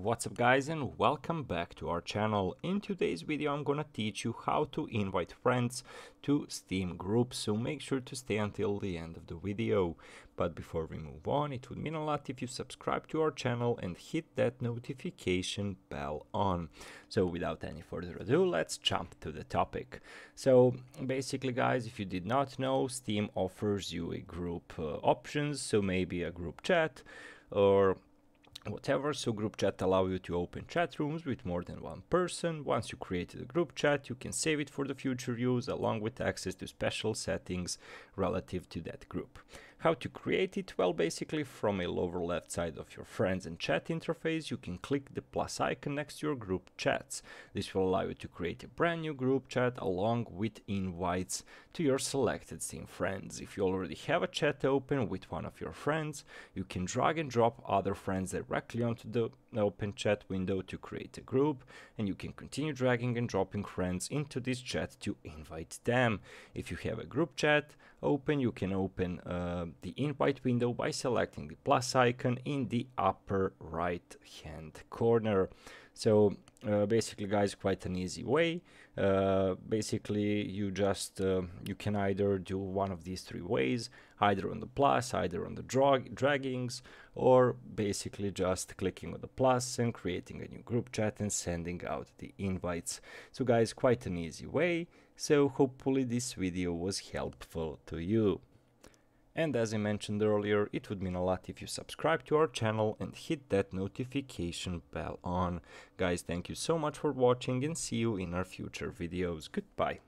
What's up guys and welcome back to our channel. In today's video I'm gonna teach you how to invite friends to Steam groups, so make sure to stay until the end of the video. But before we move on, it would mean a lot if you subscribe to our channel and hit that notification bell on. So without any further ado, let's jump to the topic. So basically guys, if you did not know, Steam offers you a group uh, options, so maybe a group chat or whatever. So group chat allow you to open chat rooms with more than one person. Once you created a group chat you can save it for the future use along with access to special settings relative to that group how to create it? Well, basically from a lower left side of your friends and chat interface, you can click the plus icon next to your group chats. This will allow you to create a brand new group chat along with invites to your selected Steam friends. If you already have a chat open with one of your friends, you can drag and drop other friends directly onto the open chat window to create a group and you can continue dragging and dropping friends into this chat to invite them. If you have a group chat open, you can open uh, the invite window by selecting the plus icon in the upper right hand corner. So uh, basically guys quite an easy way. Uh, basically you just uh, you can either do one of these three ways either on the plus either on the drag draggings or basically just clicking on the plus and creating a new group chat and sending out the invites. So guys quite an easy way. So hopefully this video was helpful to you and as I mentioned earlier, it would mean a lot if you subscribe to our channel and hit that notification bell on. Guys, thank you so much for watching and see you in our future videos. Goodbye.